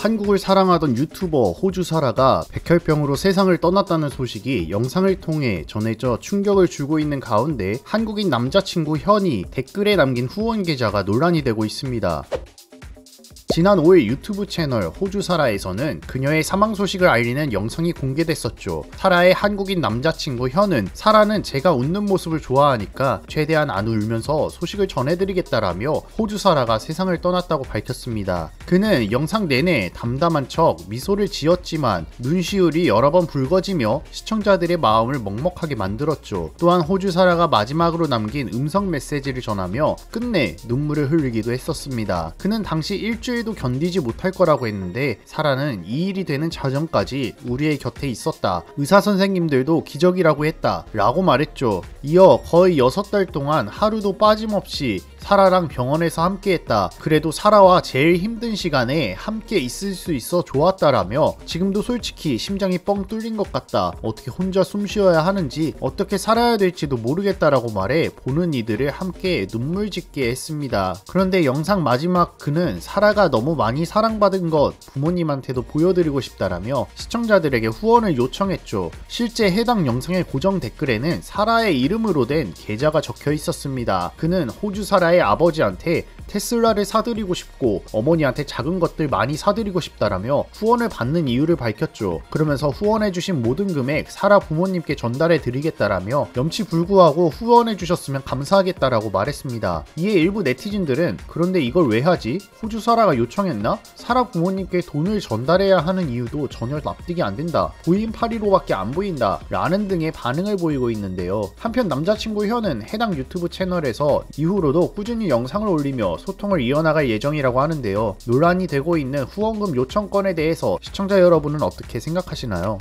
한국을 사랑하던 유튜버 호주 사라가 백혈병으로 세상을 떠났다는 소식이 영상을 통해 전해져 충격을 주고 있는 가운데 한국인 남자친구 현이 댓글에 남긴 후원 계좌가 논란이 되고 있습니다. 지난 5일 유튜브 채널 호주 사라에서는 그녀의 사망 소식을 알리는 영상이 공개됐었죠. 사라의 한국인 남자친구 현은 사라는 제가 웃는 모습을 좋아하니까 최대한 안 울면서 소식을 전해드리겠다라며 호주 사라가 세상을 떠났다고 밝혔습니다. 그는 영상 내내 담담한 척 미소를 지었지만 눈시울이 여러 번 붉어지며 시청자들의 마음을 먹먹하게 만들었죠. 또한 호주 사라가 마지막으로 남긴 음성 메시지를 전하며 끝내 눈물을 흘리기도 했었습니다. 그는 당시 일주일 일도 견디지 못할 거라고 했는데 사라는 이 일이 되는 자정까지 우리의 곁에 있었다. 의사 선생님들도 기적이라고 했다. 라고 말했죠. 이어 거의 6달 동안 하루도 빠짐없이 사라랑 병원에서 함께했다. 그래도 사라와 제일 힘든 시간에 함께 있을 수 있어 좋았다라며 지금도 솔직히 심장이 뻥 뚫린 것 같다. 어떻게 혼자 숨 쉬어야 하는지 어떻게 살아야 될지도 모르겠다라고 말해 보는 이들을 함께 눈물 짓게 했습니다. 그런데 영상 마지막 그는 사라가 너무 많이 사랑받은 것 부모님한테도 보여드리고 싶다라며 시청자들에게 후원을 요청했죠. 실제 해당 영상의 고정 댓글에는 사라의 이름으로 된 계좌가 적혀 있었습니다. 그는 호주 사라 나의 아버지한테 테슬라를 사드리고 싶고 어머니한테 작은 것들 많이 사드리고 싶다라며 후원을 받는 이유를 밝혔죠. 그러면서 후원해주신 모든 금액 사라 부모님께 전달해 드리겠다라며 염치불구하고 후원해주셨으면 감사하겠다라고 말했습니다. 이에 일부 네티즌들은 그런데 이걸 왜 하지? 호주 사라가 요청했나? 사라 부모님께 돈을 전달해야 하는 이유도 전혀 납득이 안 된다. 보인 파리로밖에 안 보인다. 라는 등의 반응을 보이고 있는데요. 한편 남자친구 현은 해당 유튜브 채널에서 이후로도 꾸준히 영상을 올리며 소통을 이어나갈 예정이라고 하는데요. 논란이 되고 있는 후원금 요청건에 대해서 시청자 여러분은 어떻게 생각하시나요?